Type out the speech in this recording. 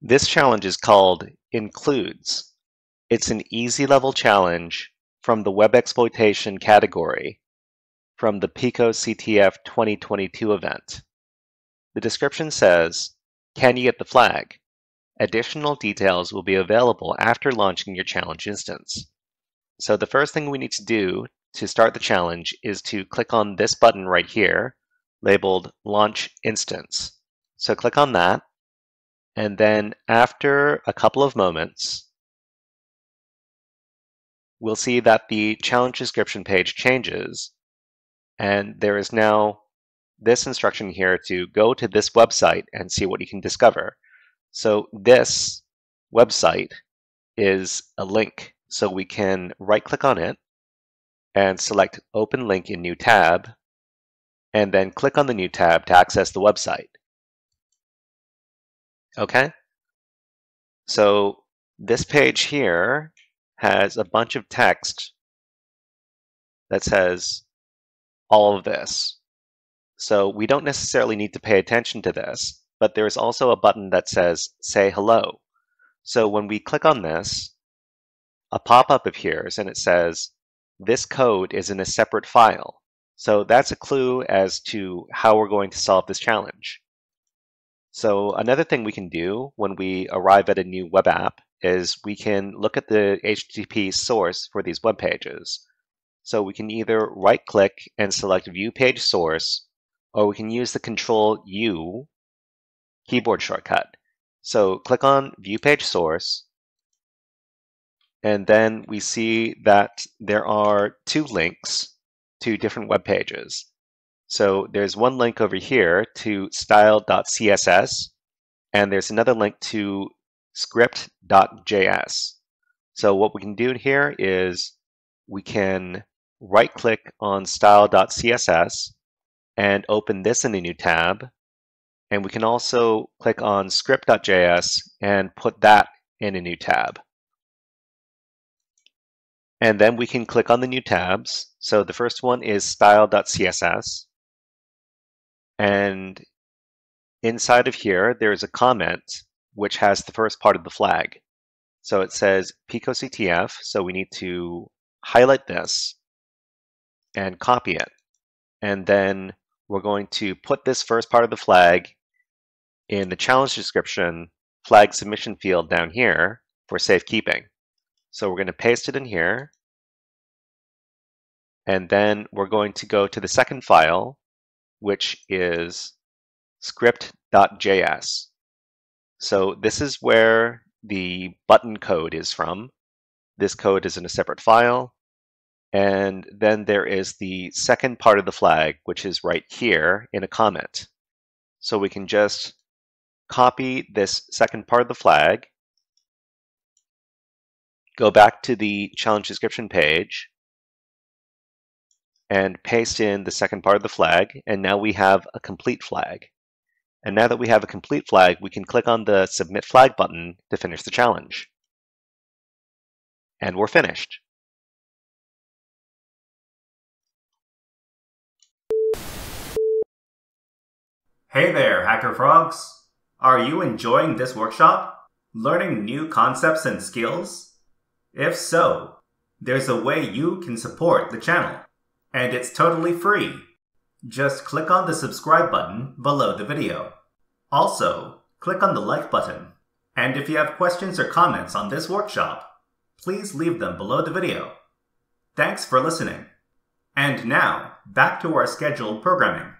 This challenge is called Includes. It's an easy level challenge from the web exploitation category from the picoCTF 2022 event. The description says, can you get the flag? Additional details will be available after launching your challenge instance. So the first thing we need to do to start the challenge is to click on this button right here labeled Launch Instance. So click on that. And then after a couple of moments, we'll see that the challenge description page changes. And there is now this instruction here to go to this website and see what you can discover. So this website is a link. So we can right click on it and select open link in new tab and then click on the new tab to access the website. Okay? So this page here has a bunch of text that says all of this. So we don't necessarily need to pay attention to this, but there's also a button that says say hello. So when we click on this, a pop-up appears and it says, this code is in a separate file. So that's a clue as to how we're going to solve this challenge. So another thing we can do when we arrive at a new web app is we can look at the HTTP source for these web pages. So we can either right click and select view page source, or we can use the control U keyboard shortcut. So click on view page source, and then we see that there are two links to different web pages. So there's one link over here to style.css, and there's another link to script.js. So what we can do here is we can right click on style.css and open this in a new tab. And we can also click on script.js and put that in a new tab. And then we can click on the new tabs. So the first one is style.css. And inside of here, there's a comment which has the first part of the flag. So it says PicoCTF, so we need to highlight this and copy it. And then we're going to put this first part of the flag in the challenge description flag submission field down here for safekeeping. So we're going to paste it in here. And then we're going to go to the second file, which is script.js. So this is where the button code is from. This code is in a separate file. And then there is the second part of the flag, which is right here in a comment. So we can just copy this second part of the flag, go back to the challenge description page, and paste in the second part of the flag, and now we have a complete flag. And now that we have a complete flag, we can click on the Submit Flag button to finish the challenge. And we're finished. Hey there, HackerFrogs! Are you enjoying this workshop? Learning new concepts and skills? If so, there's a way you can support the channel, and it's totally free. Just click on the subscribe button below the video. Also, click on the like button. And if you have questions or comments on this workshop, please leave them below the video. Thanks for listening. And now, back to our scheduled programming.